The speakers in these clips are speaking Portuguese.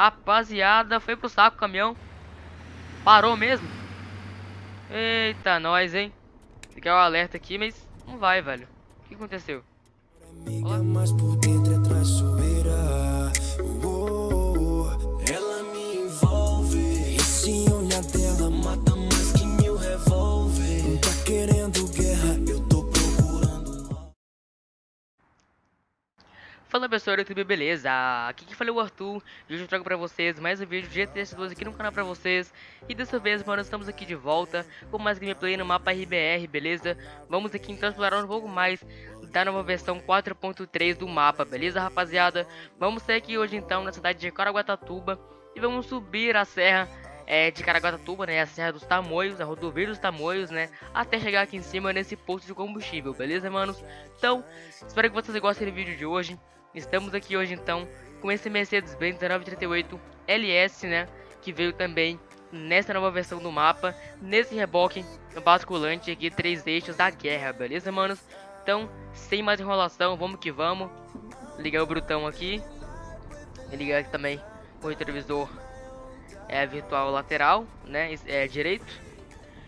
Rapaziada, foi pro saco o caminhão. Parou mesmo. Eita, nós, hein. Fica o alerta aqui, mas não vai, velho. O que aconteceu? Amiga, Fala pessoal do YouTube, beleza? Aqui que falou o Arthur e hoje eu trago pra vocês mais um vídeo de GTS 12 aqui no canal pra vocês E dessa vez, mano, estamos aqui de volta com mais gameplay no mapa RBR, beleza? Vamos aqui então explorar um pouco mais da nova versão 4.3 do mapa, beleza rapaziada? Vamos sair aqui hoje então na cidade de Caraguatatuba e vamos subir a serra é, de Caraguatatuba, né, a Serra dos Tamoios, a rodovia dos Tamoios, né, até chegar aqui em cima nesse posto de combustível, beleza, manos? Então, espero que vocês gostem do vídeo de hoje. Estamos aqui hoje então com esse Mercedes-Benz 1938 LS, né, que veio também nessa nova versão do mapa, nesse reboque basculante aqui, três eixos da guerra, beleza, manos? Então, sem mais enrolação, vamos que vamos. Ligar o brutão aqui. Ligar aqui também o retrovisor é virtual lateral, né, é direito.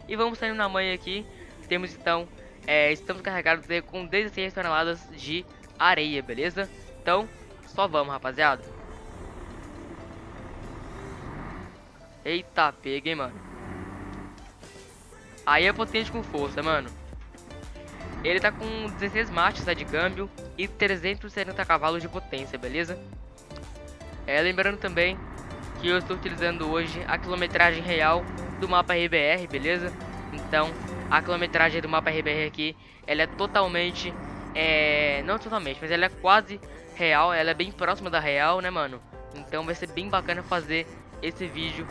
E vamos saindo na manha aqui. Temos então, é, estamos carregados com 16 toneladas de areia, beleza? Então, só vamos, rapaziada. Eita, pega, hein, mano. Aí é potente com força, mano. Ele tá com 16 marchas de câmbio e 370 cavalos de potência, beleza? É, lembrando também que eu estou utilizando hoje a quilometragem real do mapa RBR, beleza? Então, a quilometragem do mapa RBR aqui, ela é totalmente, é, não totalmente, mas ela é quase real, ela é bem próxima da real, né, mano? Então vai ser bem bacana fazer esse vídeo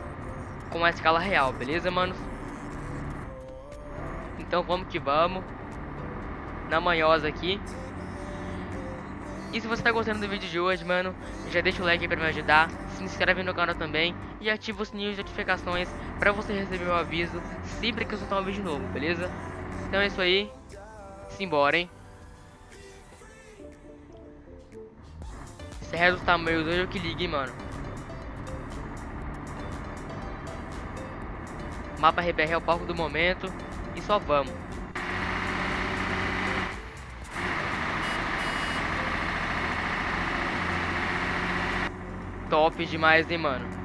com a escala real, beleza, manos? Então vamos que vamos. Na manhosa aqui. E se você tá gostando do vídeo de hoje, mano, já deixa o like pra me ajudar. Se inscreve no canal também. E ativa o sininho de notificações pra você receber o aviso sempre que eu soltar um vídeo novo, beleza? Então é isso aí. Simbora, hein? Serra dos tamanhos hoje o que liga, hein, mano. Mapa RBR é o palco do momento. E só vamos. Top demais, hein, mano.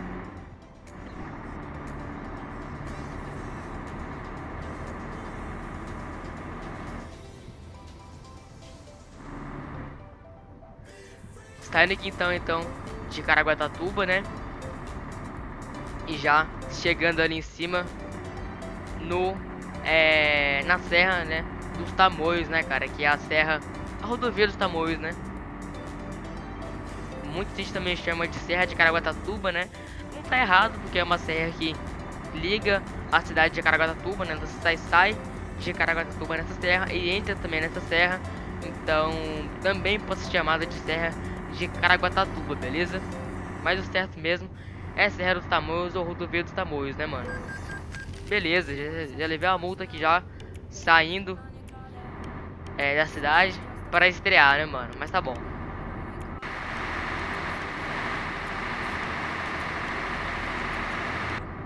Saindo aqui então, então, de Caraguatatuba, né? E já chegando ali em cima no é, na serra, né, dos Tamoios, né, cara, que é a serra, a rodovia dos Tamoios, né? Muita gente também chama de Serra de Caraguatatuba, né? Não tá errado, porque é uma serra que liga a cidade de Caraguatatuba, né? Então sai, sai de Caraguatatuba nessa serra e entra também nessa serra. Então também pode ser chamada de Serra de Caraguatatuba, beleza? Mas o certo mesmo é Serra dos Tamoios ou Rodovia dos Tamoios, né, mano? Beleza, já, já levei a multa aqui já saindo é, da cidade para estrear, né, mano? Mas tá bom.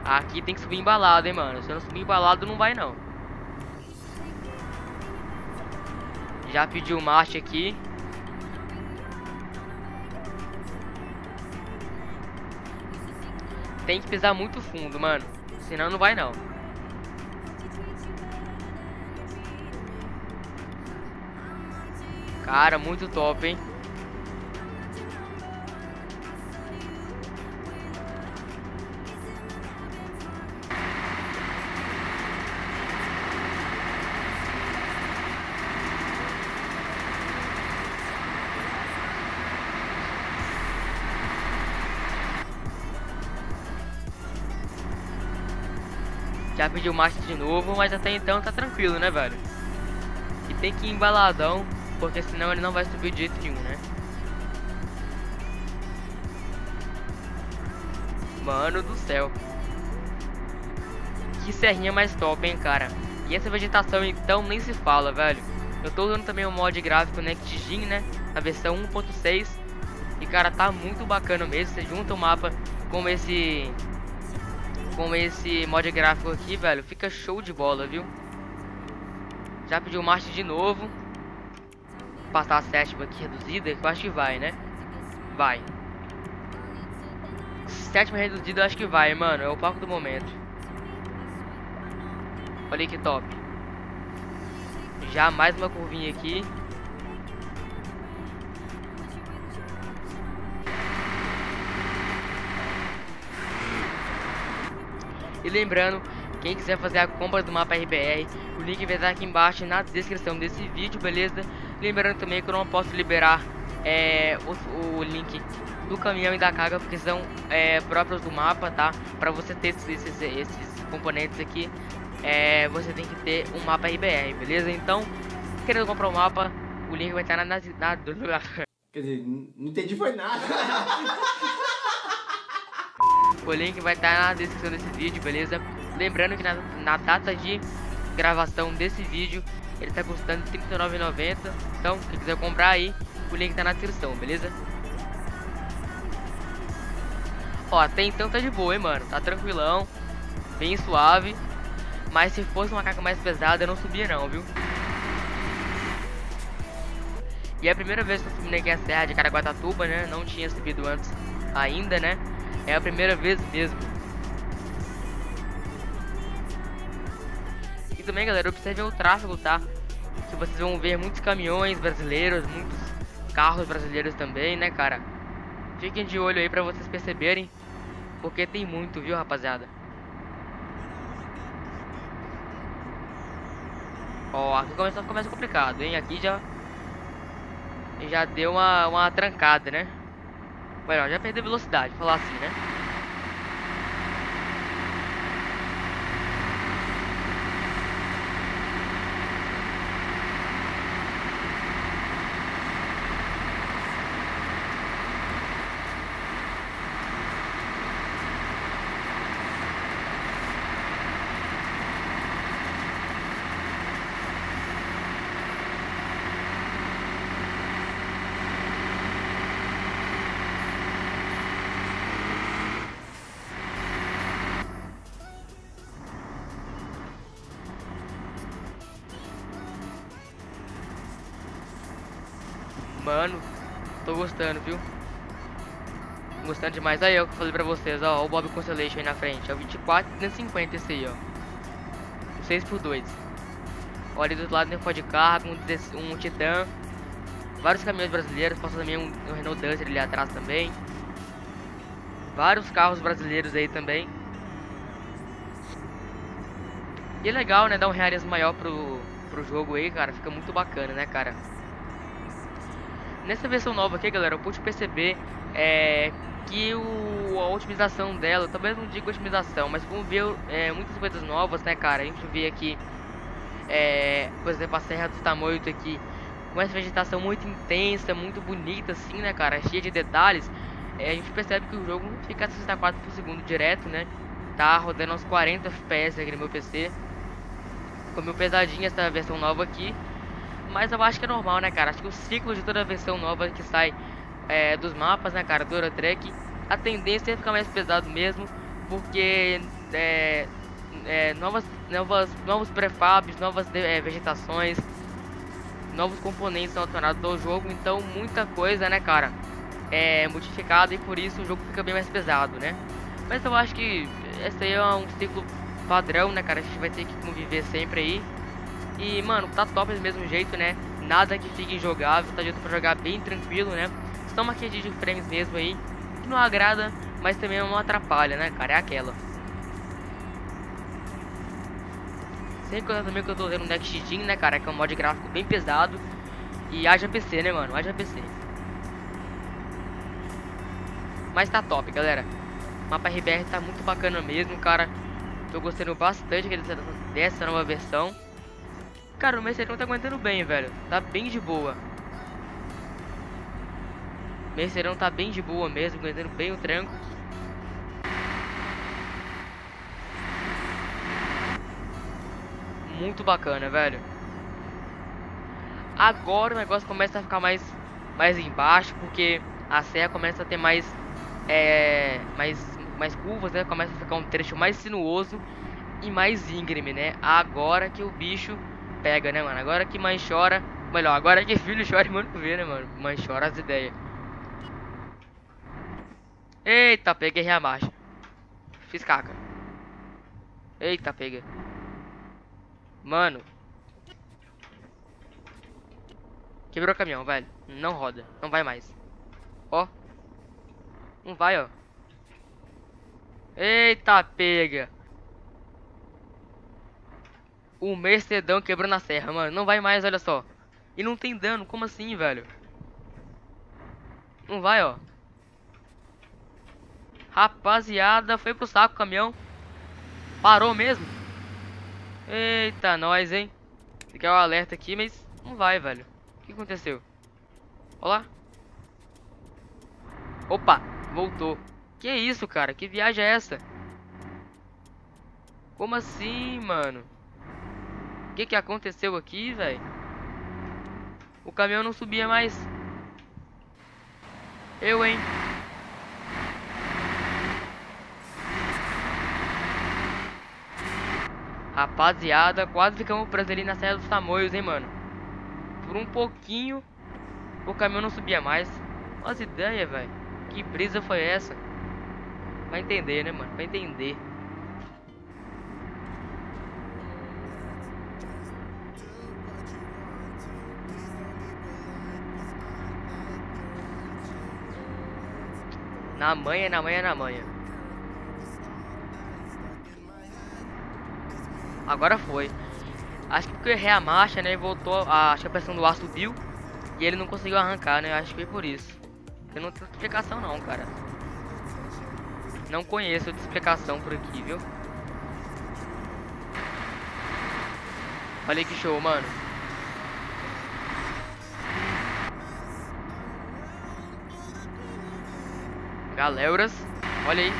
Aqui tem que subir embalado, hein, mano. Se eu não subir embalado, não vai, não. Já pediu marcha aqui. Tem que pisar muito fundo, mano. Senão não vai, não. Cara, muito top, hein? Já pediu marcha de novo, mas até então tá tranquilo, né, velho? E tem que ir embaladão, porque senão ele não vai subir de jeito nenhum, né? Mano do céu. Que serrinha mais top, hein, cara. E essa vegetação, então, nem se fala, velho. Eu tô usando também o mod gráfico NextGen, né? Na versão 1.6. E cara, tá muito bacana mesmo. Você junta o mapa com esse com esse mod gráfico aqui, velho, fica show de bola, viu? Já pediu marcha de novo. Passar a sétima aqui reduzida, eu acho que vai, né? Vai. Sétima reduzida eu acho que vai, mano. É o palco do momento. Olha que top. Já mais uma curvinha aqui. E lembrando, quem quiser fazer a compra do mapa RBR, o link vai estar aqui embaixo na descrição desse vídeo, beleza? Lembrando também que eu não posso liberar é, o, o, link do caminhão e da carga, porque são é, próprios do mapa, tá? Para você ter esses, esses componentes aqui, é, você tem que ter um mapa RBR, beleza? Então, querendo comprar o um mapa, o link vai estar na... na, na... Quer dizer, não entendi foi nada. O link vai estar na descrição desse vídeo, beleza? Lembrando que na, na data de gravação desse vídeo, ele está custando R$39,90. Então, quem quiser comprar aí, o link tá na descrição, beleza? Ó, até então tá de boa, hein, mano? Tá tranquilão, bem suave. Mas se fosse uma carga mais pesada, eu não subia não, viu? E é a primeira vez que eu subi aqui a Serra de Caraguatatuba, né? Não tinha subido antes ainda, né? É a primeira vez mesmo. E também, galera, observem o tráfego, tá? Que vocês vão ver muitos caminhões brasileiros, muitos carros brasileiros também, né, cara? Fiquem de olho aí pra vocês perceberem. Porque tem muito, viu, rapaziada? Ó, aqui começa, começa complicado, hein? Aqui já... Já deu uma, uma trancada, né? Melhor, já perdeu velocidade, falar assim, né? Mano, tô gostando, viu? Gostando demais. Aí, ó, que eu falei pra vocês, ó, o Bob Constellation aí na frente. É o 24 250 esse aí, ó. 6 por 2 Olha ali do outro lado tem um Ford Cargo, um, um Titan. Vários caminhões brasileiros, passa também um, um Renault Duster ali atrás também. Vários carros brasileiros aí também. E é legal, né, dar um realismo maior pro, pro jogo aí, cara. Fica muito bacana, né, cara. Nessa versão nova aqui, galera, eu pude perceber é, que o, a otimização dela, talvez não diga otimização, mas como ver é, muitas coisas novas, né, cara? A gente vê aqui, é, por exemplo, a Serra do Tamoio aqui, com essa vegetação muito intensa, muito bonita, assim, né, cara? Cheia de detalhes. É, a gente percebe que o jogo fica a 64 por segundo direto, né? Tá rodando uns 40 FPS aqui no meu PC. Ficou meio pesadinha essa versão nova aqui. Mas eu acho que é normal, né, cara? Acho que o ciclo de toda versão nova que sai é, dos mapas, né, cara, do Eurotrack, a tendência é ficar mais pesado mesmo, porque é, é, novas, novas, novos prefabs, novas é, vegetações, novos componentes são adicionados ao jogo, então muita coisa, né, cara, é modificada e por isso o jogo fica bem mais pesado, né? Mas eu acho que esse aí é um ciclo padrão, né, cara? A gente vai ter que conviver sempre aí. E, mano, tá top do mesmo jeito, né? Nada que fique injogável, tá jeito pra jogar bem tranquilo, né? Só uma quedinha de frames mesmo aí, que não agrada, mas também não atrapalha, né, cara? É aquela. Sem contar também que eu tô usando o Next Gen, né, cara? Que é um mod gráfico bem pesado. E haja PC, né, mano? Haja PC. Mas tá top, galera. O mapa RBR tá muito bacana mesmo, cara. Tô gostando bastante dessa nova versão. Cara, o Mercedão tá aguentando bem, velho. Tá bem de boa. O Mercedão tá bem de boa mesmo, aguentando bem o tranco. Muito bacana, velho. Agora o negócio começa a ficar mais, mais embaixo, porque a serra começa a ter mais, é, mais, mais curvas, né? Começa a ficar um trecho mais sinuoso e mais íngreme, né? Agora que o bicho pega, né, mano? Agora que mãe chora, melhor, agora que filho chora e mano vê, né, mano? Mãe chora as ideias. Eita, peguei a marcha. Fiz caca. Eita, pega. Mano. Quebrou o caminhão, velho. Não roda. Não vai mais. Ó. Não vai, ó. Eita, pega. O Mercedão quebrou na serra, mano. Não vai mais, olha só. E não tem dano. Como assim, velho? Não vai, ó. Rapaziada, foi pro saco o caminhão. Parou mesmo. Eita, nós, hein. Ligar o alerta aqui, mas não vai, velho. O que aconteceu? Olá. Opa, voltou. Que isso, cara? Que viagem é essa? Como assim, mano? Que que aconteceu aqui, velho? O caminhão não subia mais. Eu, hein? Rapaziada, quase ficamos presos ali na Serra dos Tamoios, hein, mano. Por um pouquinho, o caminhão não subia mais. As ideias, velho. Que brisa foi essa? Vai entender, né, mano? Vai entender. Na manha, na manha, na manha. Agora foi. Acho que porque eu errei a marcha, né? E voltou. A, acho que a pressão do ar subiu. E ele não conseguiu arrancar, né? Acho que foi por isso. Eu não tenho explicação não, cara. Não conheço outra explicação por aqui, viu? Olha que show, mano. Galeras. Olha aí.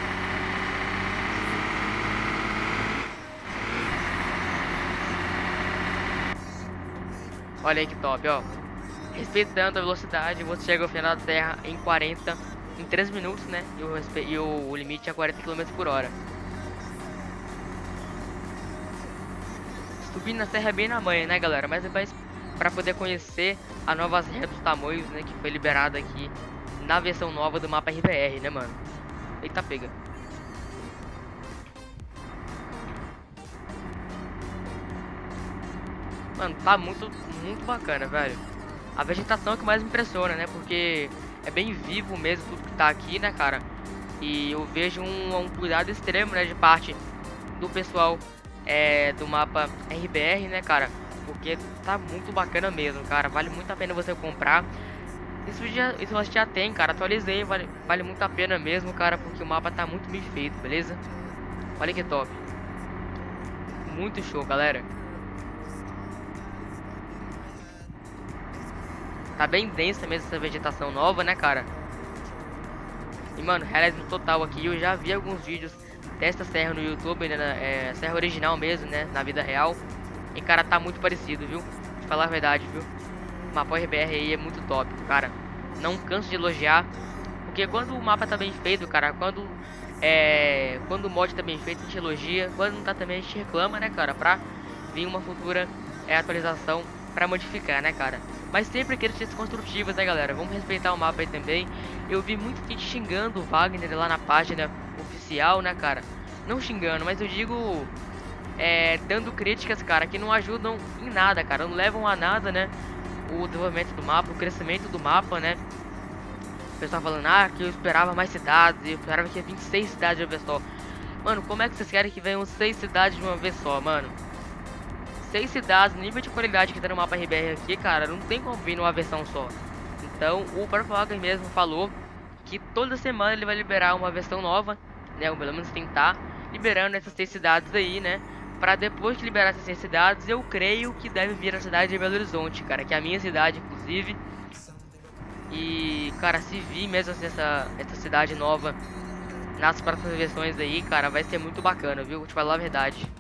Olha aí que top, ó. Respeitando a velocidade, você chega ao final da terra em 40, em 3 minutos, né? E o, e o, limite é 40 km por hora. Subindo na serra é bem na manhã, né, galera? Mas é para poder conhecer a nova serra dos tamanhos, né? Que foi liberada aqui na versão nova do mapa RBR, né, mano? Eita, pega. Mano, tá muito, muito bacana, velho. A vegetação é que mais impressiona, né? Porque é bem vivo mesmo tudo que tá aqui, né, cara? E eu vejo um, um cuidado extremo, né, de parte do pessoal é, do mapa RBR, né, cara? Porque tá muito bacana mesmo, cara. Vale muito a pena você comprar. Isso, já, isso você já tem, cara. Atualizei, vale, vale muito a pena mesmo, cara, porque o mapa tá muito bem feito, beleza? Olha que top. Muito show, galera. Tá bem densa mesmo essa vegetação nova, né, cara? E, mano, realismo total aqui. Eu já vi alguns vídeos desta serra no YouTube, né? É, serra original mesmo, né? Na vida real. E, cara, tá muito parecido, viu? De falar a verdade, viu? Mapa RBR aí é muito top, cara. Não canso de elogiar. Porque quando o mapa tá bem feito, cara, quando é, quando o mod tá bem feito, a gente elogia. Quando não tá também, a gente reclama, né, cara? Pra vir uma futura é, atualização pra modificar, né, cara? Mas sempre críticas construtivas, né, galera? Vamos respeitar o mapa aí também. Eu vi muita gente xingando o Wagner lá na página oficial, né, cara? Não xingando, mas eu digo... É, dando críticas, cara, que não ajudam em nada, cara. Não levam a nada, né? O desenvolvimento do mapa, o crescimento do mapa, né? O pessoal falando, ah, que eu esperava mais cidades. Eu esperava que ia 26 cidades de uma vez só. Mano, como é que vocês querem que venham 6 cidades de uma vez só, mano? seis cidades, nível de qualidade que tá no mapa RBR aqui, cara, não tem como vir numa versão só. Então, o próprio mesmo falou que toda semana ele vai liberar uma versão nova, né, ou pelo menos tentar, liberando essas seis cidades aí, né, pra depois de liberar essas cidades, eu creio que deve vir a cidade de Belo Horizonte, cara, que é a minha cidade, inclusive. E, cara, se vir mesmo assim, essa, essa cidade nova nas próximas versões aí, cara, vai ser muito bacana, viu? Vou te falar a verdade.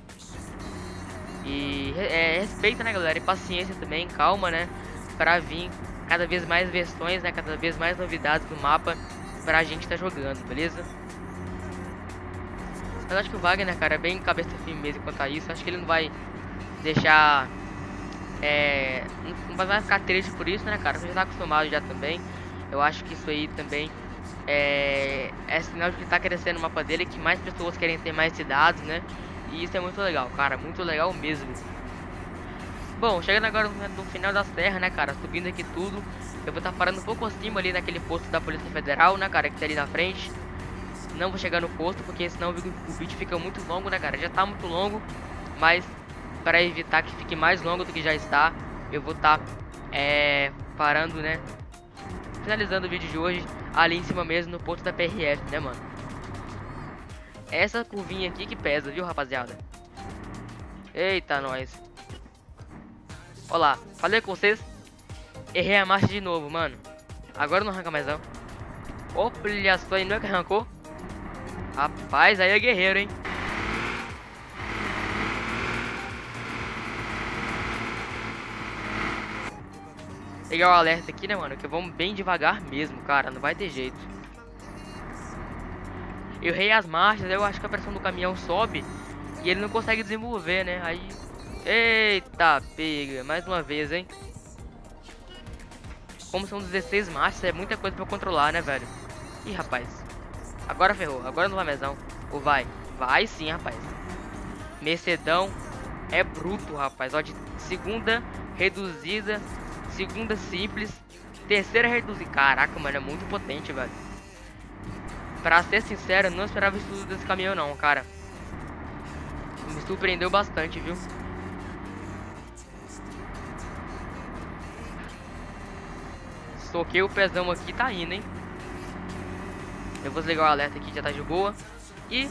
E é, respeita, né, galera? E paciência também, calma, né? Pra vir cada vez mais versões, né? Cada vez mais novidades do mapa pra gente tá jogando, beleza? Mas acho que o Wagner, cara, é bem cabeça firme mesmo quanto a isso. Acho que ele não vai deixar... É... Não vai ficar triste por isso, né, cara? Você já tá acostumado já também. Eu acho que isso aí também é, é sinal de que tá crescendo o mapa dele, que mais pessoas querem ter mais cidades, né? E isso é muito legal, cara, muito legal mesmo. Bom, chegando agora no final da serra, né, cara, subindo aqui tudo. Eu vou estar tá parando um pouco acima ali naquele posto da Polícia Federal, né, cara, que tá ali na frente. Não vou chegar no posto, porque senão o vídeo fica muito longo, né, cara. Já tá muito longo, mas para evitar que fique mais longo do que já está, eu vou estar tá, é, parando, né, finalizando o vídeo de hoje ali em cima mesmo, no ponto da PRF, né, mano? Essa curvinha aqui que pesa, viu, rapaziada? Eita, nós. Olá, falei com vocês. Errei a marcha de novo, mano. Agora não arranca mais não. Olha só, aí não é que arrancou? Rapaz, aí é guerreiro, hein? pegar o alerta aqui, né, mano? Que vamos bem devagar mesmo, cara. Não vai ter jeito. Eu rei as marchas, eu acho que a pressão do caminhão sobe e ele não consegue desenvolver, né? Aí. Eita, pega. Mais uma vez, hein? Como são 16 marchas, é muita coisa pra controlar, né, velho? Ih, rapaz. Agora ferrou. Agora não vai mais não. Ou vai? Vai sim, rapaz. Mercedão é bruto, rapaz. Ó, de segunda reduzida Segunda simples. Terceira reduzir. Caraca, mano, é muito potente, velho. Pra ser sincero, não esperava isso tudo desse caminhão não, cara. Me surpreendeu bastante, viu? Soquei o pezão aqui tá indo, hein? Eu vou desligar o alerta aqui, já tá de boa. E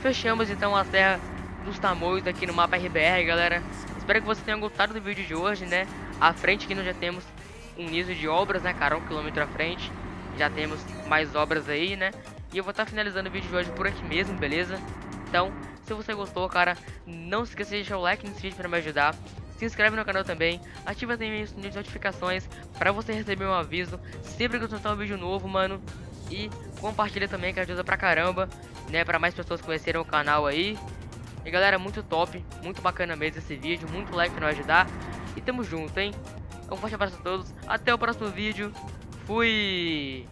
fechamos então a Serra dos Tamoios aqui no mapa RBR, galera. Espero que vocês tenham gostado do vídeo de hoje, né? À frente aqui nós já temos um niso de obras, né, cara? Um quilômetro à frente. Já temos mais obras aí, né? E eu vou estar tá finalizando o vídeo de hoje por aqui mesmo, beleza? Então, se você gostou, cara, não se esqueça de deixar o like nesse vídeo para me ajudar. Se inscreve no canal também, ativa também as notificações para você receber um aviso sempre que eu soltar um vídeo novo, mano. E compartilha também que ajuda pra caramba, né, para mais pessoas conhecerem o canal aí. E galera, muito top, muito bacana mesmo esse vídeo, muito like pra nos ajudar. E tamo junto, hein? Um forte abraço a todos, até o próximo vídeo. Fui!